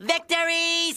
Victory!